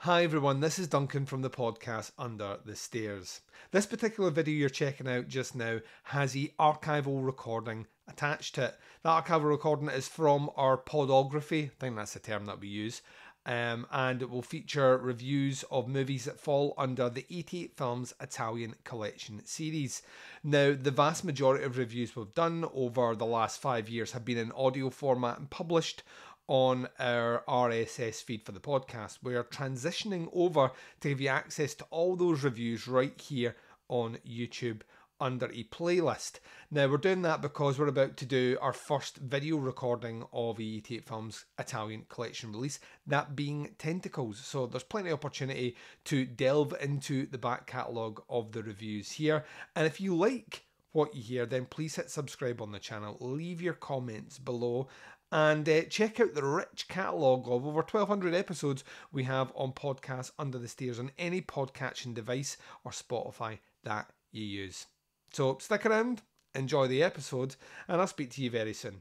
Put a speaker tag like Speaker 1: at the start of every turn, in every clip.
Speaker 1: Hi everyone, this is Duncan from the podcast Under the Stairs. This particular video you're checking out just now has the archival recording attached to it. The archival recording is from our podography, I think that's the term that we use, um, and it will feature reviews of movies that fall under the 88 Films Italian Collection series. Now, the vast majority of reviews we've done over the last five years have been in audio format and published on our RSS feed for the podcast. We are transitioning over to give you access to all those reviews right here on YouTube under a playlist. Now, we're doing that because we're about to do our first video recording of E88 Films Italian collection release, that being Tentacles. So, there's plenty of opportunity to delve into the back catalogue of the reviews here. And if you like, what you hear, then please hit subscribe on the channel, leave your comments below, and uh, check out the rich catalogue of over 1200 episodes we have on podcasts under the stairs on any podcatching device or Spotify that you use. So stick around, enjoy the episode, and I'll speak to you very soon.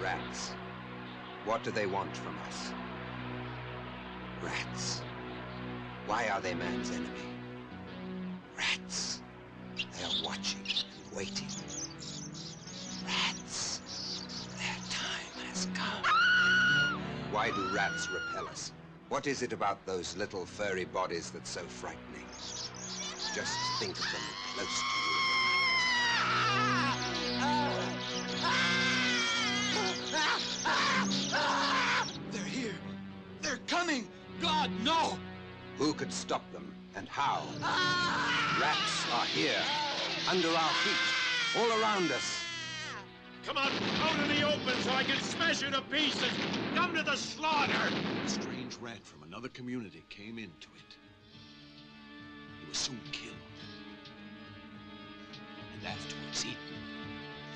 Speaker 2: Rats. What do they want from us? Rats. Why are they man's enemy? Rats. They are watching and waiting. Why do rats repel us? What is it about those little furry bodies that's so frightening? Just think of them close to you.
Speaker 3: They're here. They're coming. God, no!
Speaker 2: Who could stop them and how? Rats are here, under our feet, all around us.
Speaker 4: Come on, out in the open so I can smash you to pieces. Come to the slaughter.
Speaker 3: A strange rat from another community came into it. He was soon killed. And afterwards eaten.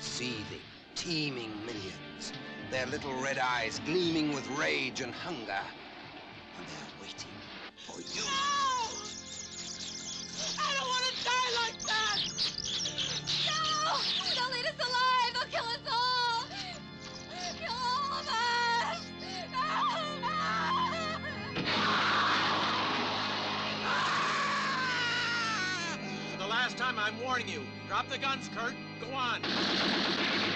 Speaker 2: Seething, teeming millions, their little red eyes gleaming with rage and hunger. And they're waiting for you.
Speaker 4: I'm warning you. Drop the guns, Kurt. Go on.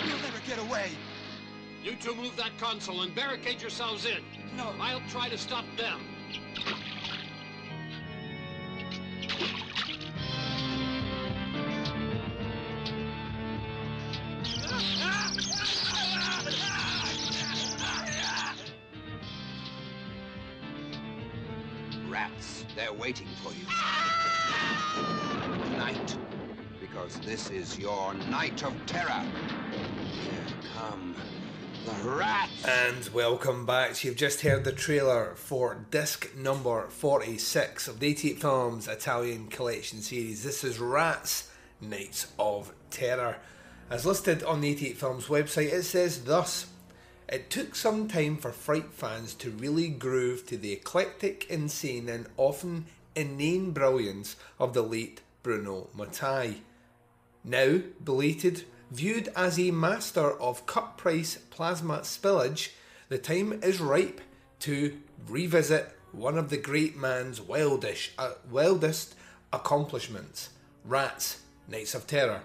Speaker 3: You'll never get away.
Speaker 4: You two move that console and barricade yourselves in.
Speaker 3: No.
Speaker 4: I'll try to stop them.
Speaker 2: Rats, they're waiting for you. Tonight, because this is your night of terror. Here come the rats.
Speaker 1: And welcome back. You've just heard the trailer for disc number 46 of the 88 Films Italian Collection series. This is Rats Nights of Terror. As listed on the 88 Films website, it says thus It took some time for Fright fans to really groove to the eclectic, insane, and often inane brilliance of the late Bruno Mattei. Now, belated, viewed as a master of cut price plasma spillage, the time is ripe to revisit one of the great man's wildish, uh, wildest accomplishments Rats, Nights of Terror.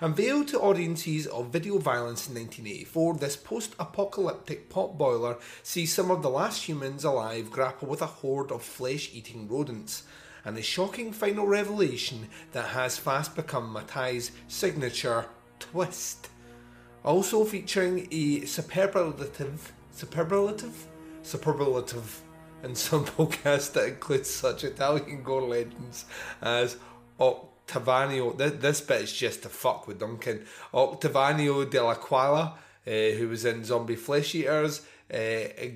Speaker 1: Unveiled to audiences of video violence in 1984, this post apocalyptic potboiler sees some of the last humans alive grapple with a horde of flesh eating rodents, and the shocking final revelation that has fast become Mattei's signature twist. Also featuring a superlative, superlative, superlative some cast that includes such Italian gore legends as Octaviano. This, this bit is just to fuck with Duncan. Octaviano della Quala, uh, who was in Zombie Flesh Eaters, uh,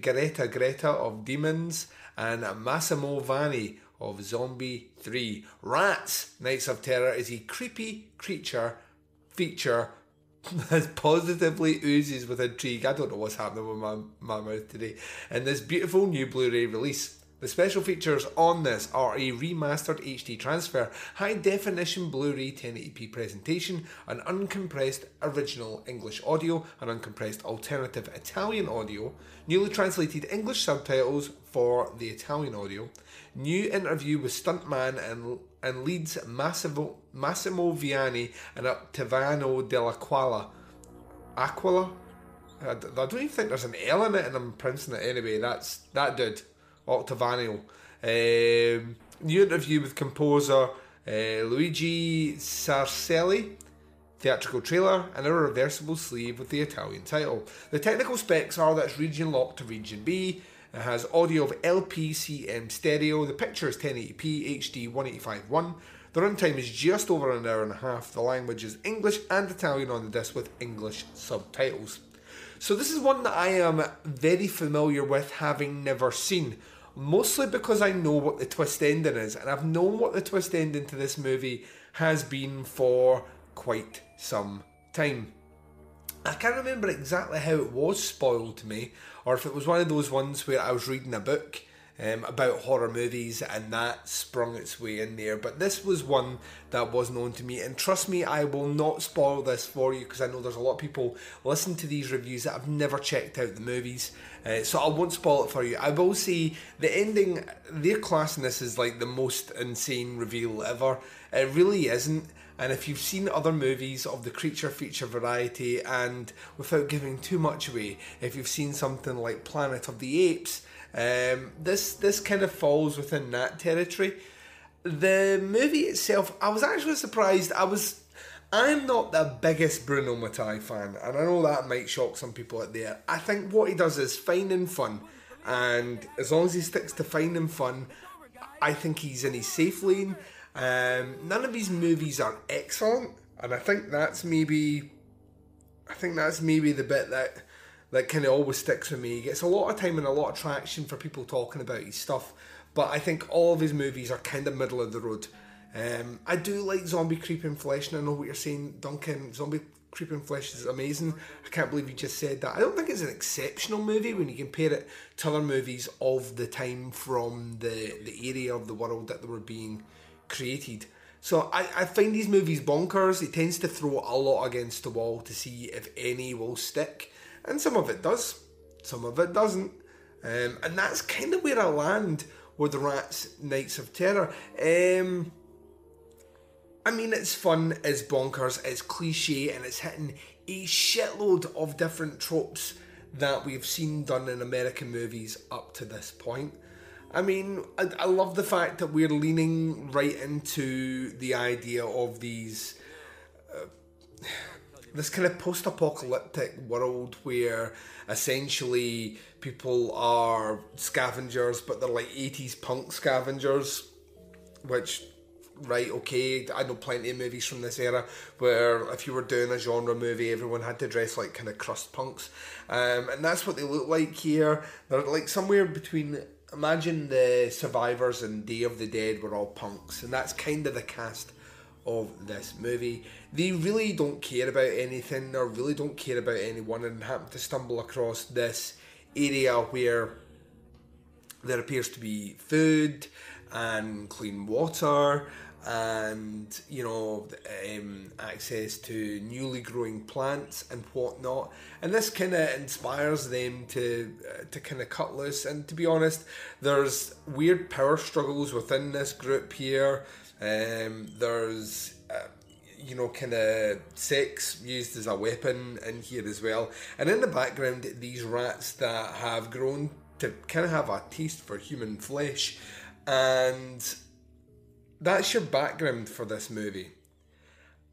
Speaker 1: Geretta Geretta of Demons, and Massimo Vanni of Zombie 3. Rats, Nights of Terror is a creepy creature feature that positively oozes with intrigue. I don't know what's happening with my, my mouth today. And this beautiful new Blu ray release. The special features on this are a remastered HD transfer, high definition Blu ray 1080p presentation, an uncompressed original English audio, an uncompressed alternative Italian audio, newly translated English subtitles for the Italian audio, new interview with stuntman and, and leads Massimo, Massimo Viani and Ottaviano Della Quala. Aquila? I don't even think there's an L in it, and I'm pronouncing it anyway. That's that dude, Octaviano. Um, new interview with composer uh, Luigi Sarcelli. Theatrical trailer and a reversible sleeve with the Italian title. The technical specs are that it's region locked to region B. It has audio of LPCM stereo. The picture is 1080p HD 185.1. The runtime is just over an hour and a half. The language is English and Italian on the disc with English subtitles. So this is one that I am very familiar with, having never seen. Mostly because I know what the twist ending is, and I've known what the twist ending to this movie has been for quite some time. I can't remember exactly how it was spoiled to me, or if it was one of those ones where I was reading a book um, about horror movies and that sprung its way in there. But this was one that was known to me, and trust me, I will not spoil this for you because I know there's a lot of people listen to these reviews that have never checked out the movies. Uh, so I won't spoil it for you. I will say the ending, their classing this is like the most insane reveal ever. It really isn't. And if you've seen other movies of the creature feature variety, and without giving too much away, if you've seen something like Planet of the Apes, um, this this kind of falls within that territory. The movie itself, I was actually surprised. I was, I'm not the biggest Bruno Mattei fan, and I know that might shock some people out there. I think what he does is fine and fun, and as long as he sticks to fine and fun, I think he's in his safe lane. Um, none of his movies are excellent, and I think that's maybe, I think that's maybe the bit that that kind of always sticks with me. He gets a lot of time and a lot of traction for people talking about his stuff, but I think all of his movies are kind of middle of the road. Um, I do like Zombie Creeping Flesh, and I know what you're saying, Duncan. Zombie Creeping Flesh is amazing. I can't believe you just said that. I don't think it's an exceptional movie when you compare it to other movies of the time from the, the area of the world that they were being created. So I, I find these movies bonkers. He tends to throw a lot against the wall to see if any will stick. And some of it does, some of it doesn't. Um, and that's kind of where I land with the Rats Nights of Terror. Um, I mean, it's fun, it's bonkers, it's cliche, and it's hitting a shitload of different tropes that we've seen done in American movies up to this point. I mean, I, I love the fact that we're leaning right into the idea of these. Uh, this kind of post apocalyptic world where essentially people are scavengers, but they're like 80s punk scavengers, which right, okay, I know plenty of movies from this era where if you were doing a genre movie, everyone had to dress like kind of crust punks. Um, and that's what they look like here. They're like somewhere between. Imagine the survivors and Day of the Dead were all punks, and that's kind of the cast of this movie. They really don't care about anything. Or really don't care about anyone and happen to stumble across this area where there appears to be food and clean water and you know um, access to newly growing plants and whatnot. And this kind of inspires them to uh, to kind of cut loose. And to be honest there's weird power struggles within this group here um, there's uh, you know, kind of sex used as a weapon in here as well. And in the background, these rats that have grown to kind of have a taste for human flesh. And that's your background for this movie.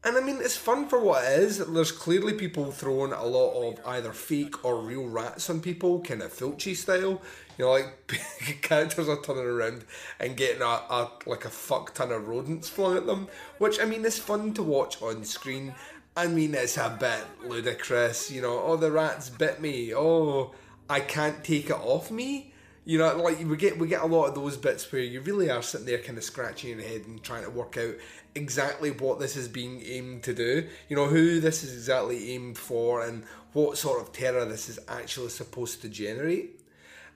Speaker 1: And I mean, it's fun for what it is. There's clearly people throwing a lot of either fake or real rats on people, kind of Fulci style. You know, like characters are turning around and getting a, a like a fuck ton of rodents flung at them, which I mean is fun to watch on screen. I mean, it's a bit ludicrous. You know, oh the rats bit me. Oh, I can't take it off me. You know, like we get we get a lot of those bits where you really are sitting there kind of scratching your head and trying to work out exactly what this is being aimed to do. You know, who this is exactly aimed for and what sort of terror this is actually supposed to generate.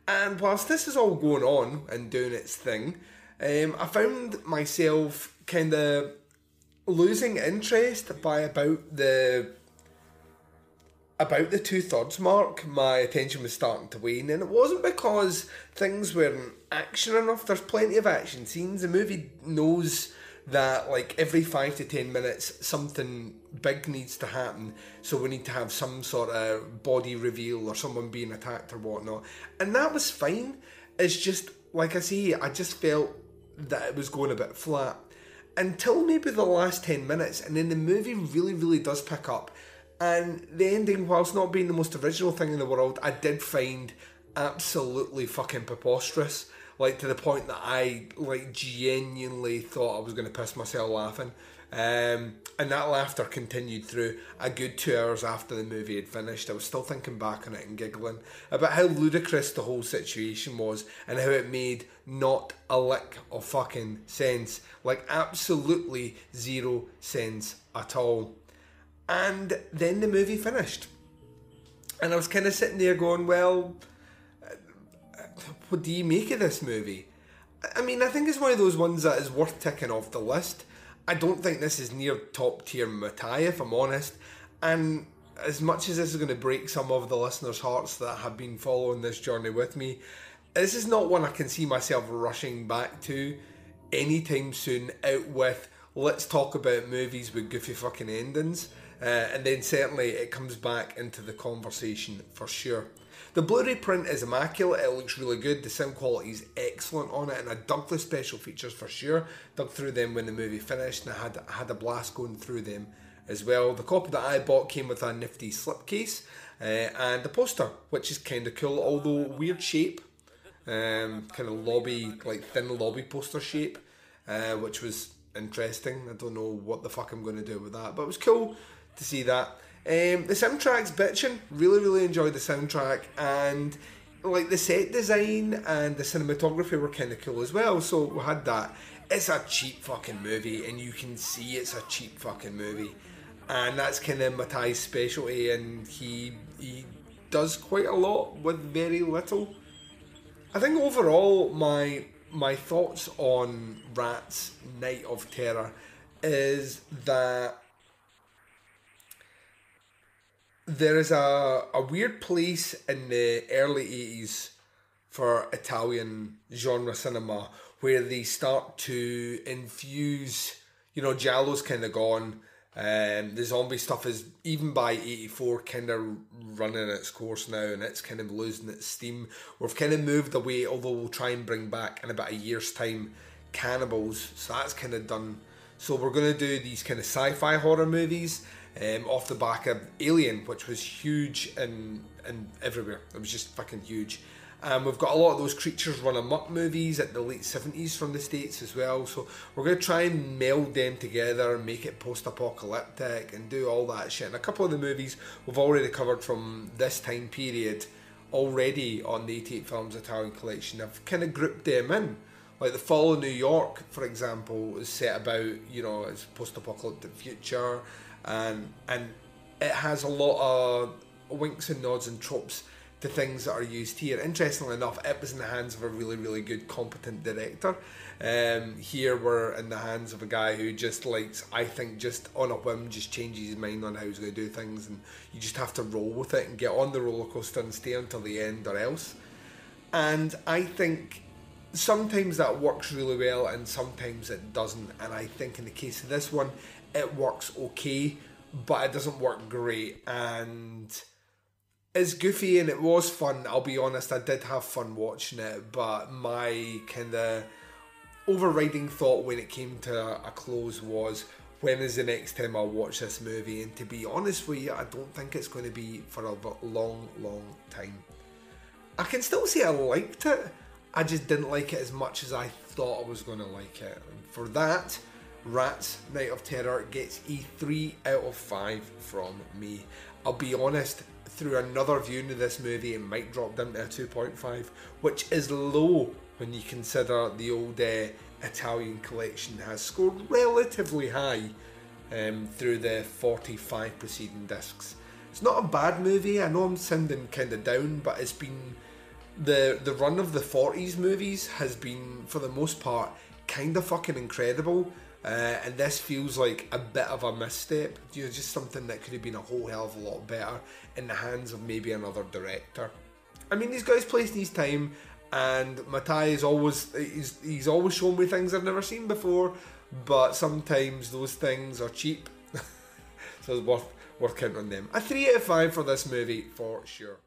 Speaker 1: And whilst this is all going on and doing its thing, um, I found myself kind of losing interest by about the about the two thirds mark. My attention was starting to wane, and it wasn't because things weren't action enough. There's plenty of action scenes. The movie knows that like every five to ten minutes something big needs to happen so we need to have some sort of body reveal or someone being attacked or whatnot and that was fine it's just like i say i just felt that it was going a bit flat until maybe the last 10 minutes and then the movie really really does pick up and the ending whilst not being the most original thing in the world i did find absolutely fucking preposterous like to the point that I like genuinely thought I was going to piss myself laughing. Um, and that laughter continued through a good two hours after the movie had finished. I was still thinking back on it and giggling about how ludicrous the whole situation was and how it made not a lick of fucking sense. Like, absolutely zero sense at all. And then the movie finished. And I was kind of sitting there going, well, uh, what do you make of this movie? I mean, I think it's one of those ones that is worth ticking off the list. I don't think this is near top tier Mattei, if I'm honest. And as much as this is going to break some of the listeners' hearts that have been following this journey with me, this is not one I can see myself rushing back to anytime soon out with let's talk about movies with goofy fucking endings. Uh, and then certainly it comes back into the conversation for sure. The Blu-ray print is immaculate. It looks really good. The sound quality is excellent on it, and I dug the special features for sure. Dug through them when the movie finished, and I had I had a blast going through them as well. The copy that I bought came with a nifty slipcase uh, and the poster, which is kind of cool, although weird shape, um, kind of lobby like thin lobby poster shape, uh, which was interesting. I don't know what the fuck I'm going to do with that, but it was cool to see that. Um, the soundtrack's bitching. Really, really enjoyed the soundtrack and like the set design and the cinematography were kind of cool as well. So we had that. It's a cheap fucking movie, and you can see it's a cheap fucking movie, and that's kind of Mattei's specialty, and he he does quite a lot with very little. I think overall, my my thoughts on Rats Night of Terror is that there is a, a weird place in the early 80s for Italian genre cinema where they start to infuse, you know, Giallo's kind of gone. Um, the zombie stuff is even by 84 kind of running its course now and it's kind of losing its steam. We've kind of moved away, although we'll try and bring back in about a year's time cannibals. So that's kind of done. So we're going to do these kind of sci fi horror movies um, off the back of Alien, which was huge and and everywhere. It was just fucking huge. Um, we've got a lot of those creatures run amok movies at the late 70s from the States as well. So we're going to try and meld them together and make it post apocalyptic and do all that shit. And a couple of the movies we've already covered from this time period already on the 88 Films Italian collection. I've kind of grouped them in. Like The Fall of New York, for example, is set about, you know, it's post apocalyptic future and and it has a lot of winks and nods and tropes to things that are used here. Interestingly enough, it was in the hands of a really, really good, competent director. Um, here we're in the hands of a guy who just likes, I think, just on a whim, just changes his mind on how he's going to do things, and you just have to roll with it and get on the roller coaster and stay until the end, or else. And I think sometimes that works really well, and sometimes it doesn't. And I think in the case of this one, it works okay, but it doesn't work great. And it's goofy and it was fun. I'll be honest, I did have fun watching it, but my kind of overriding thought when it came to a close was when is the next time I'll watch this movie? And to be honest with you, I don't think it's going to be for a long, long time. I can still say I liked it, I just didn't like it as much as I thought I was going to like it. And for that, Rats Night of Terror gets a 3 out of 5 from me. I'll be honest, through another viewing of this movie, it might drop down to a 2.5, which is low when you consider the old uh, Italian collection has scored relatively high um, through the 45 preceding discs. It's not a bad movie, I know I'm sounding kind of down, but it's been the the run of the '40s movies has been, for the most part, kind of fucking incredible. Uh, and this feels like a bit of a misstep. You know, just something that could have been a whole hell of a lot better in the hands of maybe another director. I mean, these guys placed his time, and Mattei is always he's, he's always shown me things I've never seen before. But sometimes those things are cheap, so it's worth worth counting on them. A three out of five for this movie for sure.